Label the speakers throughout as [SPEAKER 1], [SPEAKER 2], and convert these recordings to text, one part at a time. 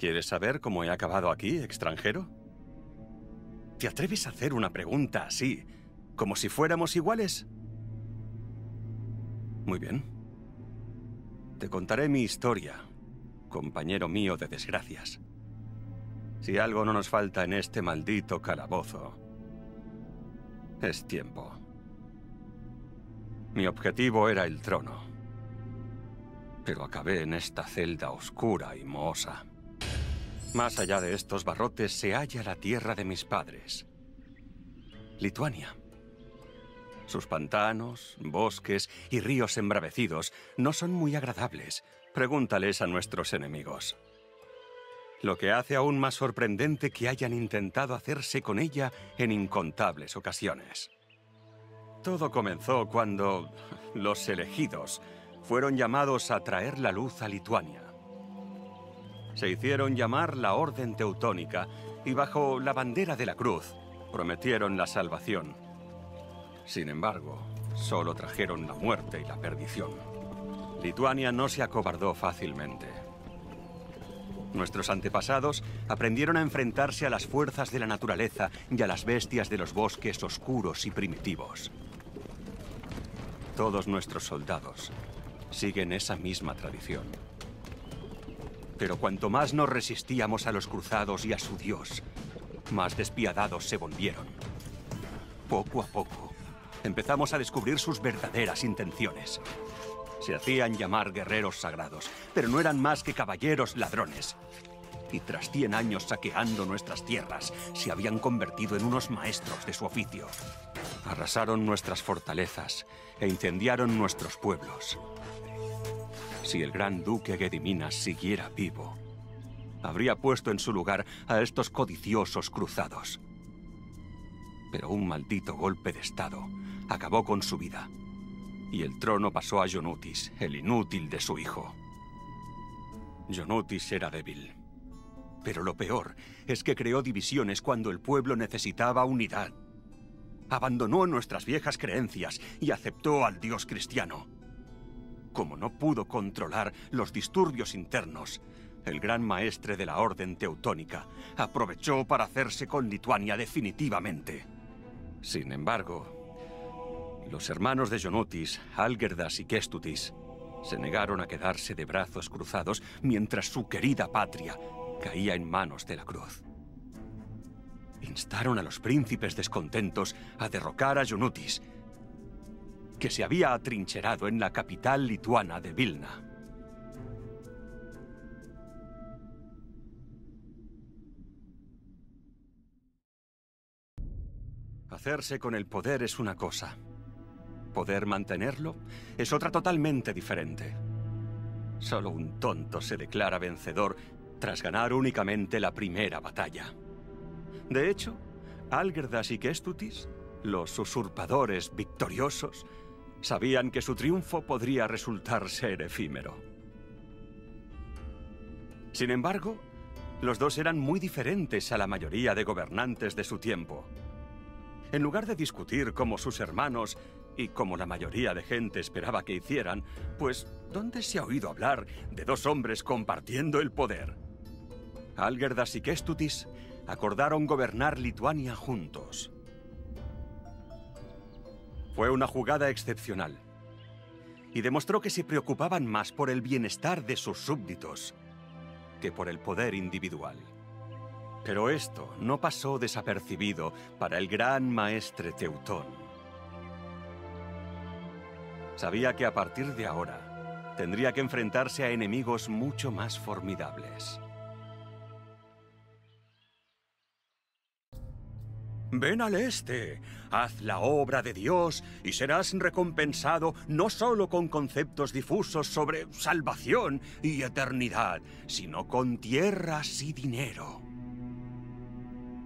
[SPEAKER 1] ¿Quieres saber cómo he acabado aquí, extranjero? ¿Te atreves a hacer una pregunta así, como si fuéramos iguales? Muy bien. Te contaré mi historia, compañero mío de desgracias. Si algo no nos falta en este maldito calabozo, es tiempo. Mi objetivo era el trono. Pero acabé en esta celda oscura y mohosa. Más allá de estos barrotes se halla la tierra de mis padres. Lituania. Sus pantanos, bosques y ríos embravecidos no son muy agradables. Pregúntales a nuestros enemigos. Lo que hace aún más sorprendente que hayan intentado hacerse con ella en incontables ocasiones. Todo comenzó cuando los elegidos fueron llamados a traer la luz a Lituania. Se hicieron llamar la Orden Teutónica y bajo la bandera de la cruz prometieron la salvación. Sin embargo, solo trajeron la muerte y la perdición. Lituania no se acobardó fácilmente. Nuestros antepasados aprendieron a enfrentarse a las fuerzas de la naturaleza y a las bestias de los bosques oscuros y primitivos. Todos nuestros soldados siguen esa misma tradición. Pero cuanto más nos resistíamos a los cruzados y a su dios, más despiadados se volvieron. Poco a poco, empezamos a descubrir sus verdaderas intenciones. Se hacían llamar guerreros sagrados, pero no eran más que caballeros ladrones. Y tras cien años saqueando nuestras tierras, se habían convertido en unos maestros de su oficio. Arrasaron nuestras fortalezas e incendiaron nuestros pueblos. Si el gran duque Gediminas siguiera vivo, habría puesto en su lugar a estos codiciosos cruzados. Pero un maldito golpe de estado acabó con su vida, y el trono pasó a Jonutis, el inútil de su hijo. Jonutis era débil, pero lo peor es que creó divisiones cuando el pueblo necesitaba unidad. Abandonó nuestras viejas creencias y aceptó al dios cristiano. Como no pudo controlar los disturbios internos, el gran maestre de la Orden Teutónica aprovechó para hacerse con Lituania definitivamente. Sin embargo, los hermanos de Jonutis, Algerdas y Kestutis, se negaron a quedarse de brazos cruzados mientras su querida patria caía en manos de la cruz. Instaron a los príncipes descontentos a derrocar a Jonutis que se había atrincherado en la capital lituana de Vilna. Hacerse con el poder es una cosa. Poder mantenerlo es otra totalmente diferente. Solo un tonto se declara vencedor tras ganar únicamente la primera batalla. De hecho, Algerdas y Kestutis, los usurpadores victoriosos, Sabían que su triunfo podría resultar ser efímero. Sin embargo, los dos eran muy diferentes a la mayoría de gobernantes de su tiempo. En lugar de discutir como sus hermanos y como la mayoría de gente esperaba que hicieran, pues, ¿dónde se ha oído hablar de dos hombres compartiendo el poder? Algerdas y Kestutis acordaron gobernar Lituania juntos. Fue una jugada excepcional. Y demostró que se preocupaban más por el bienestar de sus súbditos que por el poder individual. Pero esto no pasó desapercibido para el gran maestre Teutón. Sabía que a partir de ahora tendría que enfrentarse a enemigos mucho más formidables. Ven al este, haz la obra de Dios y serás recompensado no solo con conceptos difusos sobre salvación y eternidad, sino con tierras y dinero.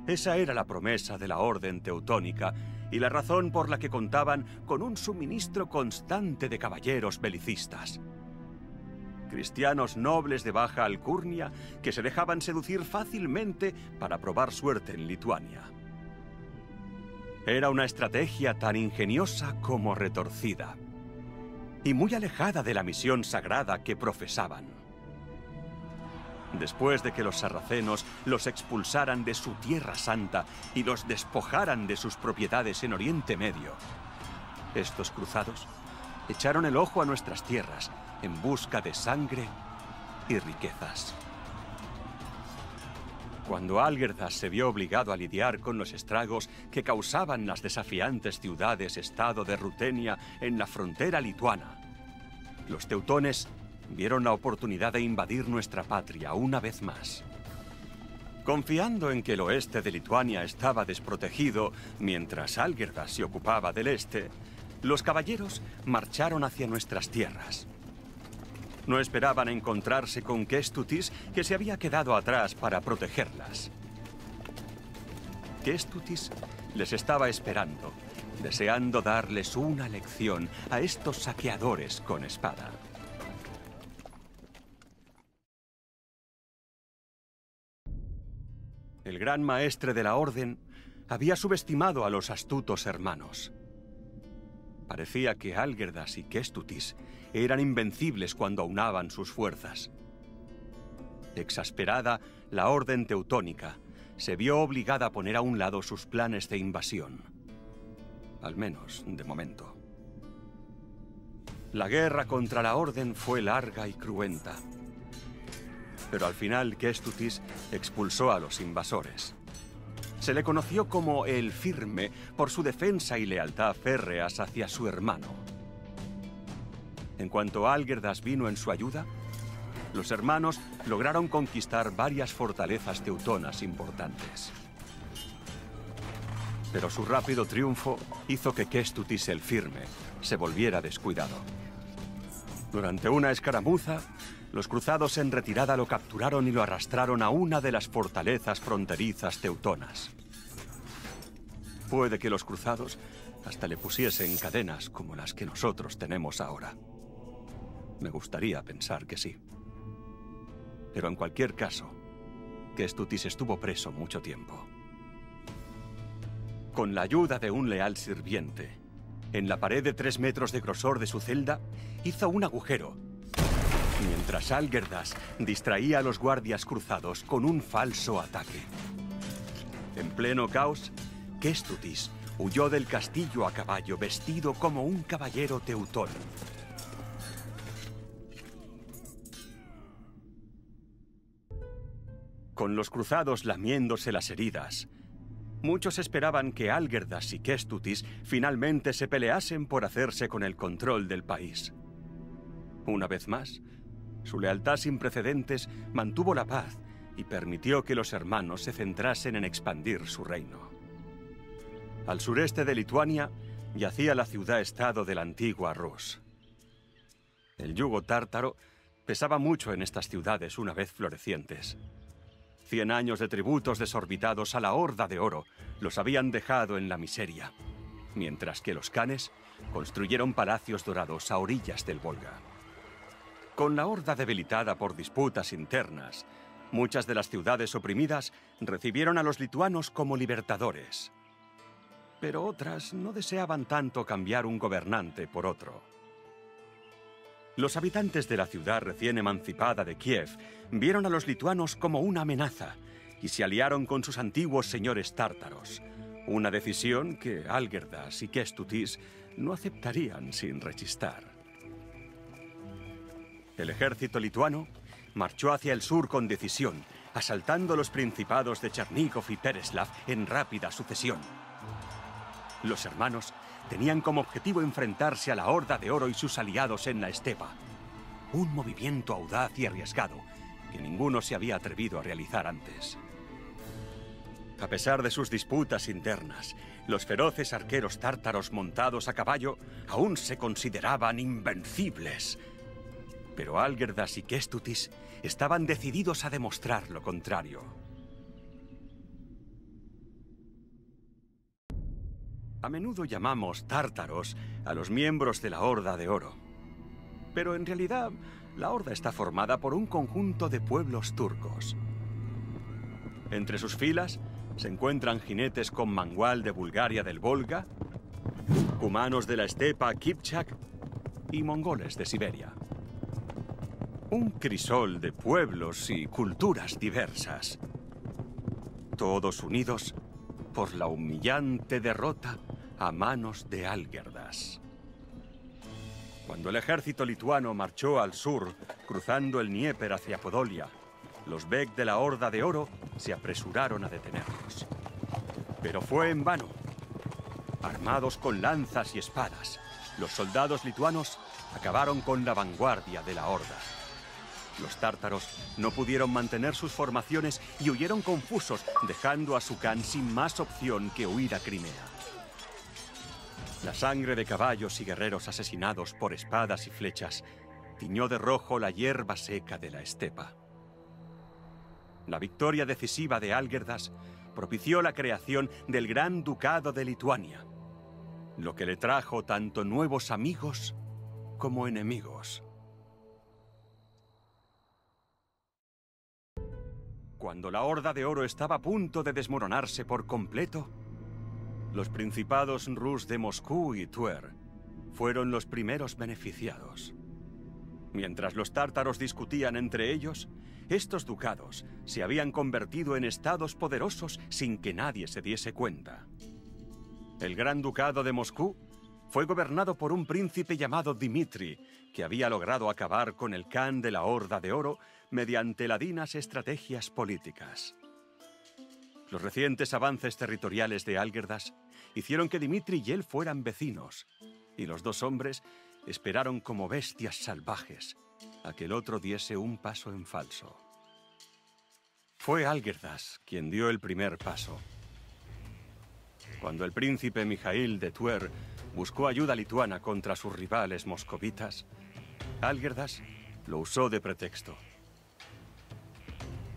[SPEAKER 1] Esa era la promesa de la Orden Teutónica y la razón por la que contaban con un suministro constante de caballeros belicistas. Cristianos nobles de baja alcurnia que se dejaban seducir fácilmente para probar suerte en Lituania. Era una estrategia tan ingeniosa como retorcida, y muy alejada de la misión sagrada que profesaban. Después de que los sarracenos los expulsaran de su tierra santa y los despojaran de sus propiedades en Oriente Medio, estos cruzados echaron el ojo a nuestras tierras en busca de sangre y riquezas. Cuando Algerdas se vio obligado a lidiar con los estragos que causaban las desafiantes ciudades-estado de Rutenia en la frontera lituana, los teutones vieron la oportunidad de invadir nuestra patria una vez más. Confiando en que el oeste de Lituania estaba desprotegido mientras Algerdas se ocupaba del este, los caballeros marcharon hacia nuestras tierras. No esperaban encontrarse con Kestutis, que se había quedado atrás para protegerlas. Kestutis les estaba esperando, deseando darles una lección a estos saqueadores con espada. El gran maestre de la Orden había subestimado a los astutos hermanos. Parecía que Algerdas y Kestutis eran invencibles cuando aunaban sus fuerzas. Exasperada, la Orden Teutónica se vio obligada a poner a un lado sus planes de invasión. Al menos, de momento. La guerra contra la Orden fue larga y cruenta. Pero al final Kestutis expulsó a los invasores. Se le conoció como el Firme por su defensa y lealtad férreas hacia su hermano. En cuanto Algerdas vino en su ayuda, los hermanos lograron conquistar varias fortalezas teutonas importantes. Pero su rápido triunfo hizo que Kestutis el Firme se volviera descuidado. Durante una escaramuza, los cruzados en retirada lo capturaron y lo arrastraron a una de las fortalezas fronterizas teutonas. Puede que los cruzados hasta le pusiesen cadenas como las que nosotros tenemos ahora. Me gustaría pensar que sí. Pero en cualquier caso, que Estutis estuvo preso mucho tiempo. Con la ayuda de un leal sirviente, en la pared de tres metros de grosor de su celda, hizo un agujero mientras Algerdas distraía a los guardias cruzados con un falso ataque. En pleno caos, Kestutis huyó del castillo a caballo vestido como un caballero teutón. Con los cruzados lamiéndose las heridas, muchos esperaban que Algerdas y Kestutis finalmente se peleasen por hacerse con el control del país. Una vez más, su lealtad sin precedentes mantuvo la paz y permitió que los hermanos se centrasen en expandir su reino. Al sureste de Lituania yacía la ciudad-estado de la antigua Rus. El yugo tártaro pesaba mucho en estas ciudades una vez florecientes. Cien años de tributos desorbitados a la Horda de Oro los habían dejado en la miseria, mientras que los canes construyeron palacios dorados a orillas del Volga. Con la horda debilitada por disputas internas, muchas de las ciudades oprimidas recibieron a los lituanos como libertadores. Pero otras no deseaban tanto cambiar un gobernante por otro. Los habitantes de la ciudad recién emancipada de Kiev vieron a los lituanos como una amenaza y se aliaron con sus antiguos señores tártaros, una decisión que Algerdas y Kestutis no aceptarían sin rechistar. El ejército lituano marchó hacia el sur con decisión, asaltando los principados de Chernigov y Pereslav en rápida sucesión. Los hermanos tenían como objetivo enfrentarse a la Horda de Oro y sus aliados en la estepa. Un movimiento audaz y arriesgado que ninguno se había atrevido a realizar antes. A pesar de sus disputas internas, los feroces arqueros tártaros montados a caballo aún se consideraban invencibles pero Algerdas y Kestutis estaban decididos a demostrar lo contrario. A menudo llamamos tártaros a los miembros de la Horda de Oro. Pero en realidad, la Horda está formada por un conjunto de pueblos turcos. Entre sus filas se encuentran jinetes con mangual de Bulgaria del Volga, cumanos de la estepa Kipchak y mongoles de Siberia. Un crisol de pueblos y culturas diversas. Todos unidos por la humillante derrota a manos de Algerdas. Cuando el ejército lituano marchó al sur, cruzando el Dnieper hacia Podolia, los Bek de la Horda de Oro se apresuraron a detenerlos. Pero fue en vano. Armados con lanzas y espadas, los soldados lituanos acabaron con la vanguardia de la Horda. Los tártaros no pudieron mantener sus formaciones y huyeron confusos, dejando a Sukán sin más opción que huir a Crimea. La sangre de caballos y guerreros asesinados por espadas y flechas tiñó de rojo la hierba seca de la estepa. La victoria decisiva de Algerdas propició la creación del Gran Ducado de Lituania, lo que le trajo tanto nuevos amigos como enemigos. Cuando la Horda de Oro estaba a punto de desmoronarse por completo, los principados Rus de Moscú y Tver fueron los primeros beneficiados. Mientras los tártaros discutían entre ellos, estos ducados se habían convertido en estados poderosos sin que nadie se diese cuenta. El Gran Ducado de Moscú fue gobernado por un príncipe llamado Dimitri, que había logrado acabar con el Khan de la Horda de Oro mediante ladinas estrategias políticas. Los recientes avances territoriales de Algerdas hicieron que Dimitri y él fueran vecinos, y los dos hombres esperaron como bestias salvajes a que el otro diese un paso en falso. Fue Algerdas quien dio el primer paso. Cuando el príncipe Mijail de Tver buscó ayuda lituana contra sus rivales moscovitas, Algerdas lo usó de pretexto.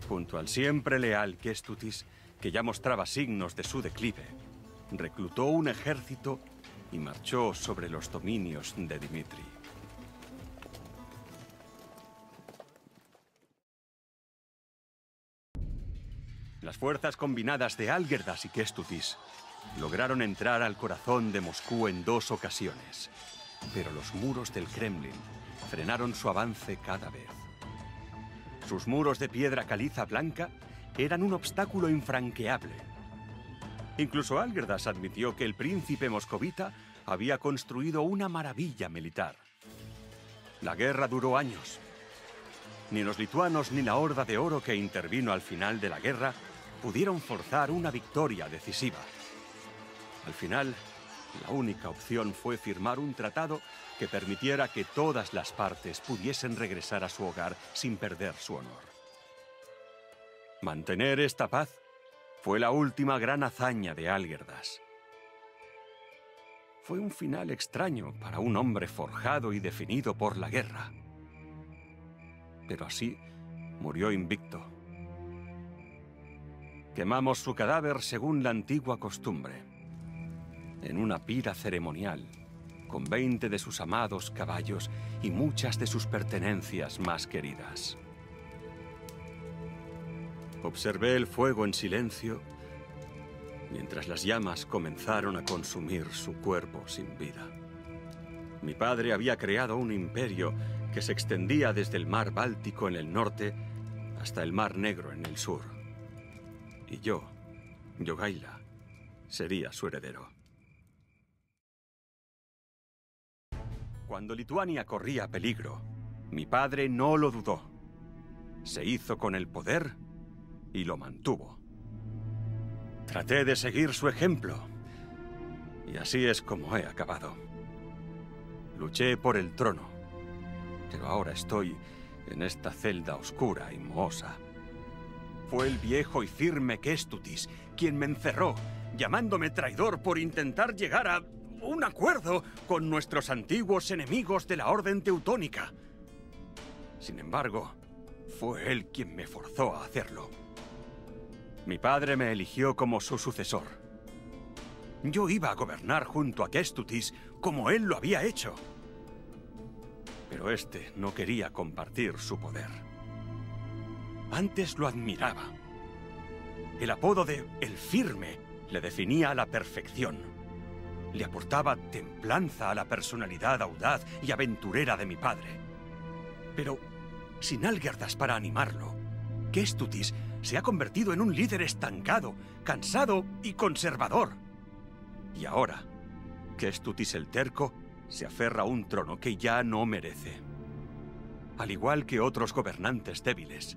[SPEAKER 1] Junto al siempre leal Kestutis, que ya mostraba signos de su declive, reclutó un ejército y marchó sobre los dominios de Dimitri. Las fuerzas combinadas de Algerdas y Kestutis lograron entrar al corazón de Moscú en dos ocasiones, pero los muros del Kremlin frenaron su avance cada vez. Sus muros de piedra caliza blanca eran un obstáculo infranqueable. Incluso Algerdas admitió que el príncipe moscovita había construido una maravilla militar. La guerra duró años. Ni los lituanos ni la Horda de Oro que intervino al final de la guerra pudieron forzar una victoria decisiva. Al final, la única opción fue firmar un tratado que permitiera que todas las partes pudiesen regresar a su hogar sin perder su honor. Mantener esta paz fue la última gran hazaña de Algerdas. Fue un final extraño para un hombre forjado y definido por la guerra. Pero así murió invicto. Quemamos su cadáver según la antigua costumbre, en una pira ceremonial, con 20 de sus amados caballos y muchas de sus pertenencias más queridas. Observé el fuego en silencio mientras las llamas comenzaron a consumir su cuerpo sin vida. Mi padre había creado un imperio que se extendía desde el mar Báltico en el norte hasta el mar Negro en el sur. Y yo, Yogaila, sería su heredero. Cuando Lituania corría peligro, mi padre no lo dudó. Se hizo con el poder y lo mantuvo. Traté de seguir su ejemplo. Y así es como he acabado. Luché por el trono. Pero ahora estoy en esta celda oscura y mohosa. Fue el viejo y firme Kestutis quien me encerró, llamándome traidor por intentar llegar a un acuerdo con nuestros antiguos enemigos de la Orden Teutónica. Sin embargo, fue él quien me forzó a hacerlo. Mi padre me eligió como su sucesor. Yo iba a gobernar junto a Kestutis como él lo había hecho. Pero este no quería compartir su poder. Antes lo admiraba. El apodo de El Firme le definía a la perfección. Le aportaba templanza a la personalidad audaz y aventurera de mi padre. Pero sin Algerdas para animarlo, Kestutis se ha convertido en un líder estancado, cansado y conservador. Y ahora, Kestutis el terco se aferra a un trono que ya no merece. Al igual que otros gobernantes débiles,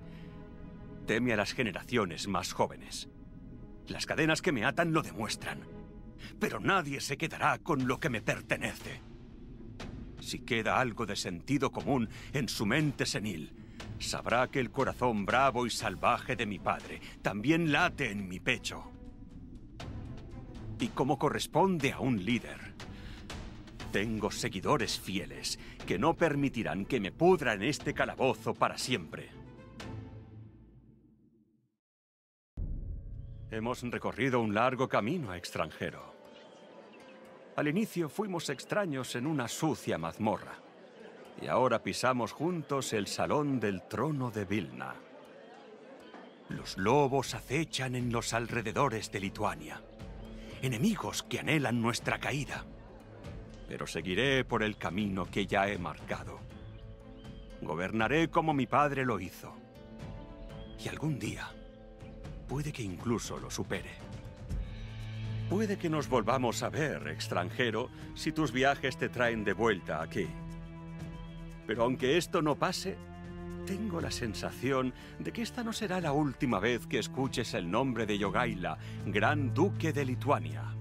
[SPEAKER 1] teme a las generaciones más jóvenes. Las cadenas que me atan lo demuestran. Pero nadie se quedará con lo que me pertenece. Si queda algo de sentido común en su mente senil, sabrá que el corazón bravo y salvaje de mi padre también late en mi pecho. Y como corresponde a un líder, tengo seguidores fieles que no permitirán que me pudra en este calabozo para siempre. Hemos recorrido un largo camino extranjero. Al inicio fuimos extraños en una sucia mazmorra. Y ahora pisamos juntos el salón del trono de Vilna. Los lobos acechan en los alrededores de Lituania. Enemigos que anhelan nuestra caída. Pero seguiré por el camino que ya he marcado. Gobernaré como mi padre lo hizo. Y algún día, puede que incluso lo supere. Puede que nos volvamos a ver, extranjero, si tus viajes te traen de vuelta aquí. Pero aunque esto no pase, tengo la sensación de que esta no será la última vez que escuches el nombre de Yogaila, Gran Duque de Lituania.